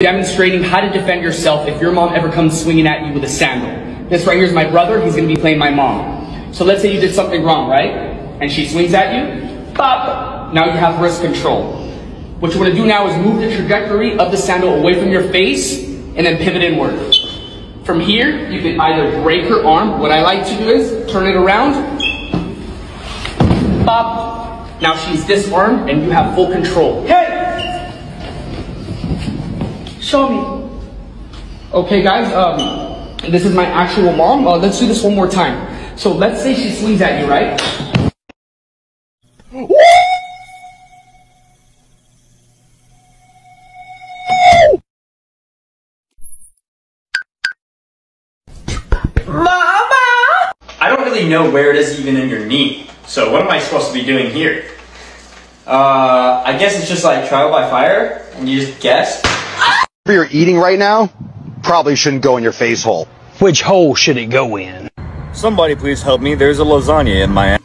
demonstrating how to defend yourself if your mom ever comes swinging at you with a sandal. This right here is my brother. He's going to be playing my mom. So let's say you did something wrong, right? And she swings at you. Bop. Now you have wrist control. What you want to do now is move the trajectory of the sandal away from your face and then pivot inward. From here, you can either break her arm. What I like to do is turn it around. Bop. Now she's disarmed and you have full control. Hey! Show me. Okay, guys, um, this is my actual mom. Uh, let's do this one more time. So let's say she swings at you, right? Mama! I don't really know where it is even in your knee. So what am I supposed to be doing here? Uh, I guess it's just like trial by fire, and you just guess. Whatever you're eating right now probably shouldn't go in your face hole. Which hole should it go in? Somebody please help me. There's a lasagna in my